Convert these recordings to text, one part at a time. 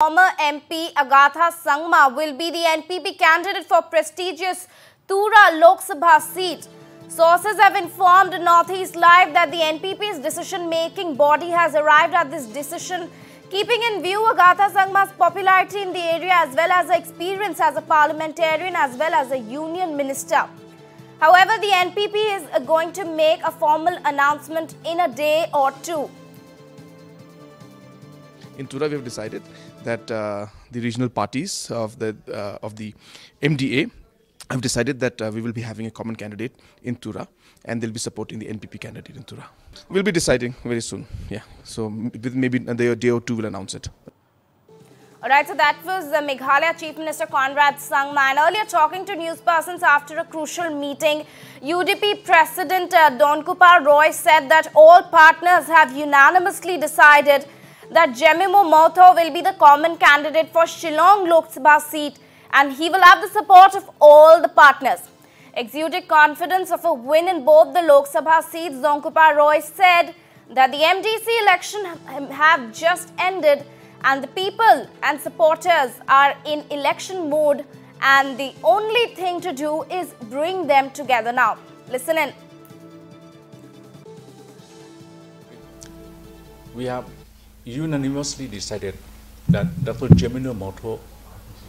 Former MP Agatha Sangma will be the NPP candidate for prestigious Tura Lok Sabha seat. Sources have informed Northeast Live that the NPP's decision-making body has arrived at this decision, keeping in view Agatha Sangma's popularity in the area as well as her experience as a parliamentarian as well as a union minister. However, the NPP is going to make a formal announcement in a day or two. In Tura, we have decided that uh, the regional parties of the uh, of the MDA have decided that uh, we will be having a common candidate in Tura, and they'll be supporting the NPP candidate in Tura. We'll be deciding very soon. Yeah, so maybe a day, or two, we'll announce it. Alright, so that was the Meghalaya Chief Minister Conrad Sangma. And earlier talking to news persons after a crucial meeting, UDP President uh, Donkupar Roy said that all partners have unanimously decided that Jemino Mawthoh will be the common candidate for Shillong Lok Sabha seat and he will have the support of all the partners. Exuding confidence of a win in both the Lok Sabha seats, Donkupar Roy said that the MDC election have just ended and the people and supporters are in election mode and the only thing to do is bring them together now. Listen in. we have unanimously decided that Dr. Jemino Mawthoh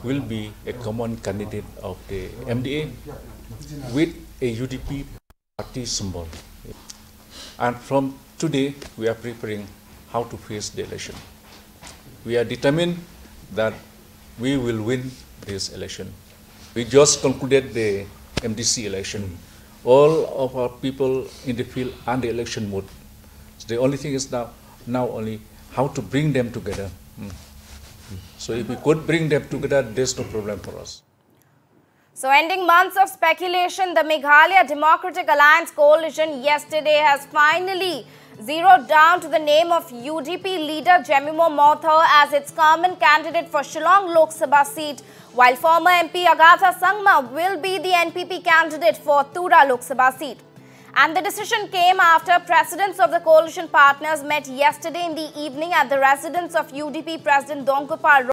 will be a common candidate of the MDA with a UDP party symbol. And from today, we are preparing how to face the election. We are determined that we will win this election. We just concluded the MDC election. All of our people in the field in the election mode. So the only thing is now, now only how to bring them together. Mm. So if we could bring them together, there's no problem for us. So, ending months of speculation, the Meghalaya Democratic Alliance coalition yesterday has finally zeroed down to the name of UDP leader Jemino Mawthoh as its common candidate for Shillong Lok Sabha seat, while former MP Agatha Sangma will be the NPP candidate for Tura Lok Sabha seat. And the decision came after presidents of the coalition partners met yesterday in the evening at the residence of UDP President Donkupar